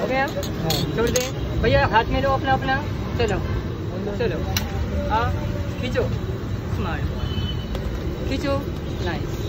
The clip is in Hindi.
हो गया? छोड़ दे। भैया, हाथ में लो अपना अपना। चलो चलो। हाँ खींचो। स्मार्ट खींचो। नाइस